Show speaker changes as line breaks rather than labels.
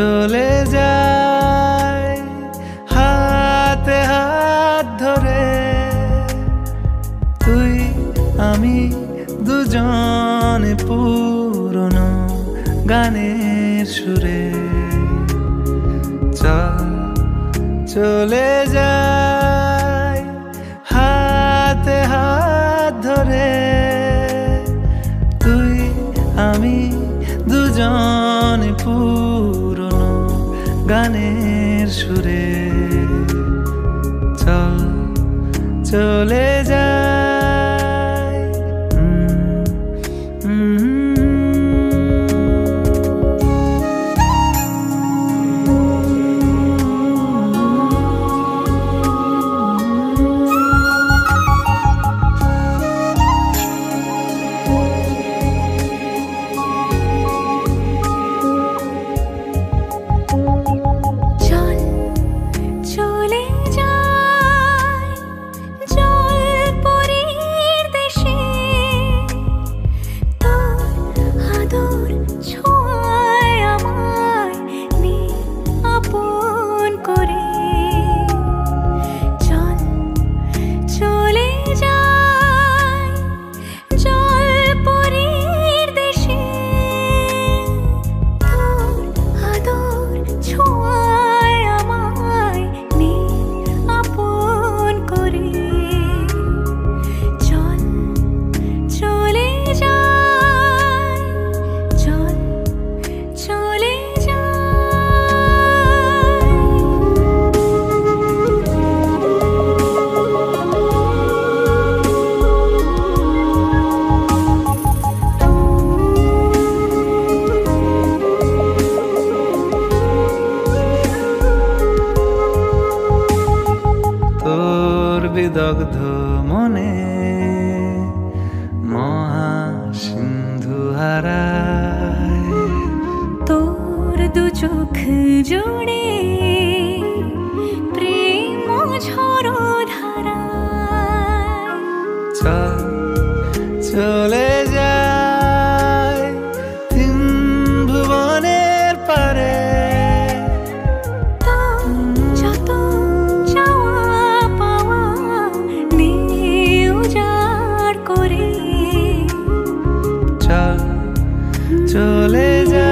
চলে যায়, হাতে হাত ধরে। তুই, আমি দুজন পুরনো গানের সুরে। চল, চলে
যায়, হাতে হাত ধরে। তুই, আমি দুজন পুরনো গানের সুরে চল চলে যাই
বিদগ্ধ মনে মহা সিন্ধু হারায়।
তোর দু চোখ জুড়ে চলে যা